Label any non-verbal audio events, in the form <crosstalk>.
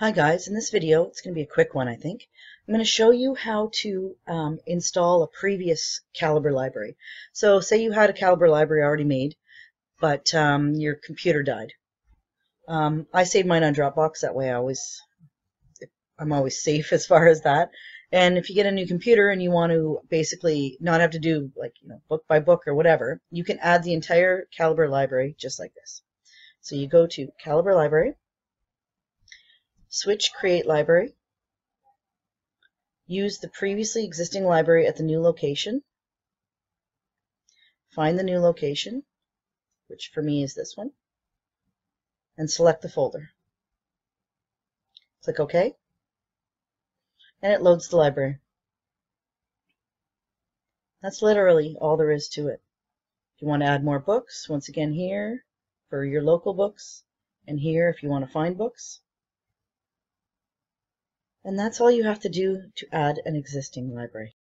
Hi guys, in this video, it's going to be a quick one I think, I'm going to show you how to um, install a previous Calibre library. So say you had a Calibre library already made, but um, your computer died. Um, I save mine on Dropbox, that way I always, I'm always <laughs> safe as far as that. And if you get a new computer and you want to basically not have to do like you know book by book or whatever, you can add the entire Calibre library just like this. So you go to Calibre library, Switch Create Library. Use the previously existing library at the new location. Find the new location, which for me is this one, and select the folder. Click OK, and it loads the library. That's literally all there is to it. If you want to add more books, once again here for your local books, and here if you want to find books. And that's all you have to do to add an existing library.